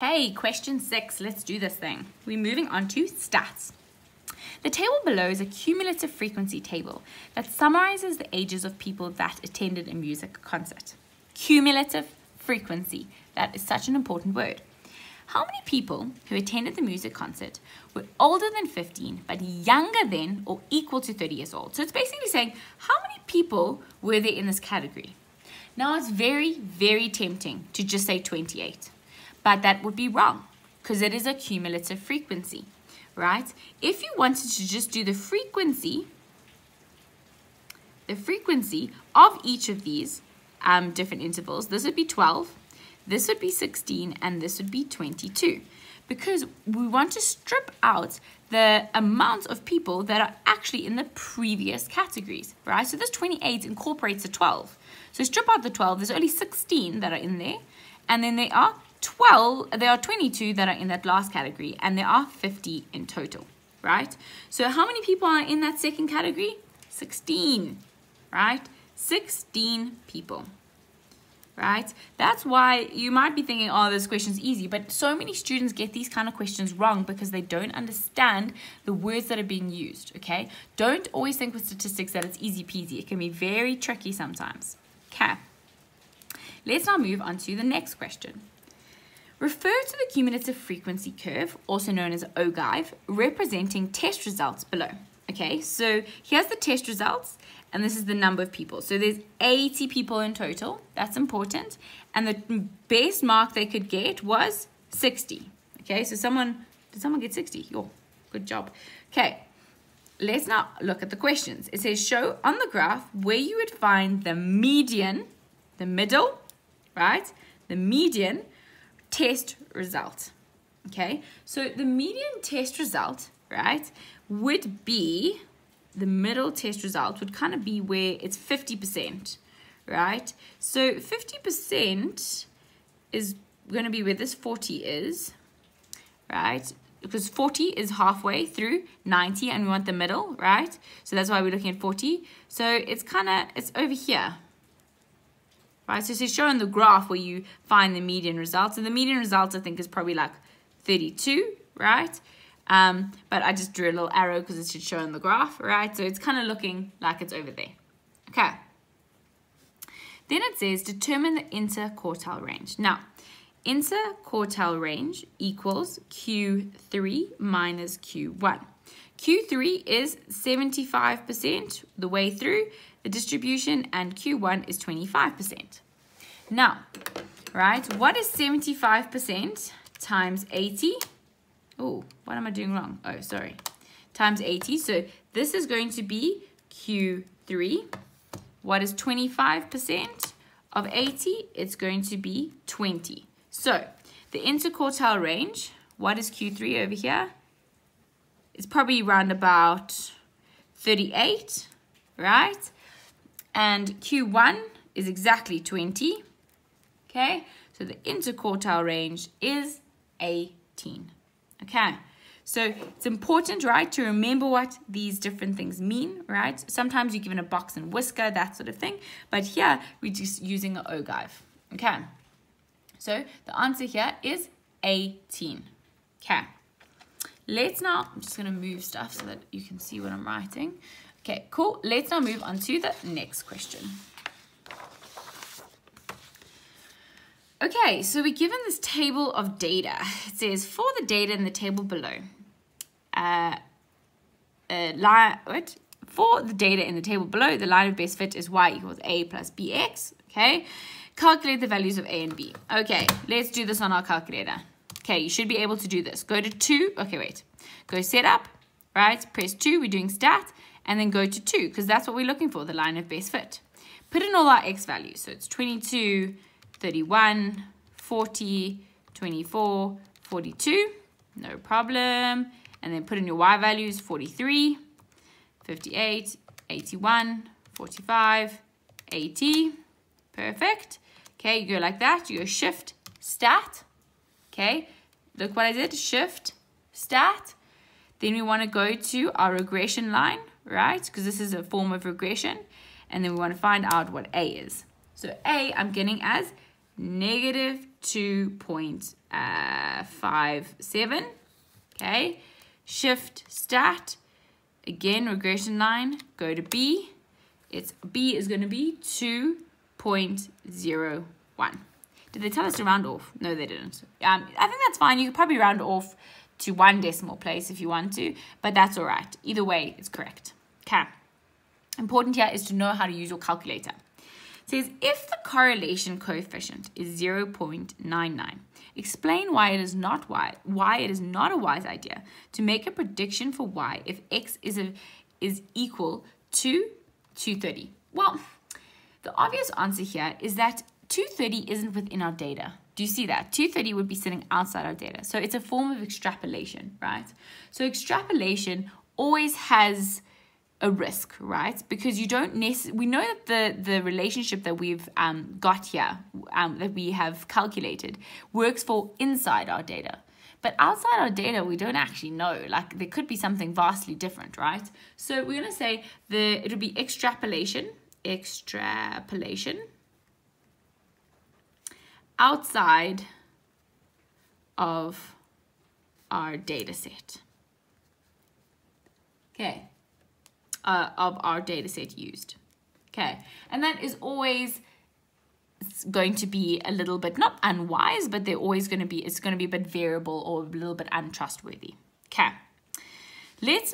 Hey, question six, let's do this thing. We're moving on to stats. The table below is a cumulative frequency table that summarizes the ages of people that attended a music concert. Cumulative frequency, that is such an important word. How many people who attended the music concert were older than 15 but younger than or equal to 30 years old? So it's basically saying how many people were there in this category? Now it's very, very tempting to just say 28 but that would be wrong because it is a cumulative frequency, right? If you wanted to just do the frequency, the frequency of each of these um, different intervals, this would be 12, this would be 16, and this would be 22 because we want to strip out the amount of people that are actually in the previous categories, right? So this 28 incorporates a 12. So strip out the 12, there's only 16 that are in there, and then there are 12, there are 22 that are in that last category, and there are 50 in total, right? So how many people are in that second category? 16, right? 16 people, right? That's why you might be thinking, oh, this question's easy, but so many students get these kind of questions wrong because they don't understand the words that are being used, okay? Don't always think with statistics that it's easy peasy. It can be very tricky sometimes, okay? Let's now move on to the next question. Refer to the cumulative frequency curve, also known as ogive, representing test results below. Okay, so here's the test results, and this is the number of people. So there's 80 people in total. That's important. And the best mark they could get was 60. Okay, so someone, did someone get 60? Yo, good job. Okay, let's now look at the questions. It says, show on the graph where you would find the median, the middle, right? The median test result. Okay, so the median test result, right, would be the middle test result would kind of be where it's 50%, right? So 50% is going to be where this 40 is, right? Because 40 is halfway through 90 and we want the middle, right? So that's why we're looking at 40. So it's kind of, it's over here, right? So it's showing the graph where you find the median results. And the median results, I think, is probably like 32, right? Um, but I just drew a little arrow because it should show in the graph, right? So it's kind of looking like it's over there. Okay. Then it says determine the interquartile range. Now, interquartile range equals Q3 minus Q1. Q3 is 75% the way through the distribution, and Q1 is 25%. Now, right, what is 75% times 80? Oh, what am I doing wrong? Oh, sorry. Times 80. So this is going to be Q3. What is 25% of 80? It's going to be 20. So the interquartile range, what is Q3 over here? It's probably around about 38, right? And Q1 is exactly 20, okay? So the interquartile range is 18, okay? So it's important, right, to remember what these different things mean, right? Sometimes you're given a box and whisker, that sort of thing. But here, we're just using an ogive, okay? So the answer here is 18, okay? Let's now, I'm just going to move stuff so that you can see what I'm writing. Okay, cool. Let's now move on to the next question. Okay, so we're given this table of data. It says for the data in the table below, uh, uh, line, what? For the data in the table below, the line of best fit is y equals a plus bx. Okay, calculate the values of a and b. Okay, let's do this on our calculator. Okay, you should be able to do this. Go to 2. Okay, wait. Go setup, right? Press 2. We're doing stat. And then go to 2 because that's what we're looking for, the line of best fit. Put in all our x values. So it's 22, 31, 40, 24, 42. No problem. And then put in your y values, 43, 58, 81, 45, 80. Perfect. Okay, you go like that. You go shift, stat. Okay, look what I did, shift, stat. Then we want to go to our regression line, right? Because this is a form of regression. And then we want to find out what A is. So A, I'm getting as negative 2.8. uh, 5, 7. Okay. Shift stat. Again, regression line. Go to B. It's B is going to be 2.01. Did they tell us to round off? No, they didn't. Um, I think that's fine. You could probably round off to one decimal place if you want to, but that's all right. Either way, it's correct. Okay. Important here is to know how to use your calculator. It says if the correlation coefficient is 0.99, explain why it is not why why it is not a wise idea to make a prediction for y if x is a, is equal to 230. Well, the obvious answer here is that 230 isn't within our data. Do you see that? 230 would be sitting outside our data. So it's a form of extrapolation, right? So extrapolation always has a risk, right? Because you don't necessarily, we know that the, the relationship that we've um, got here, um, that we have calculated, works for inside our data. But outside our data, we don't actually know. Like there could be something vastly different, right? So we're going to say the it'll be extrapolation, extrapolation outside of our data set. Okay uh, of our data set used. Okay, and that is always going to be a little bit not unwise, but they're always going to be it's going to be a bit variable or a little bit untrustworthy. Okay, let's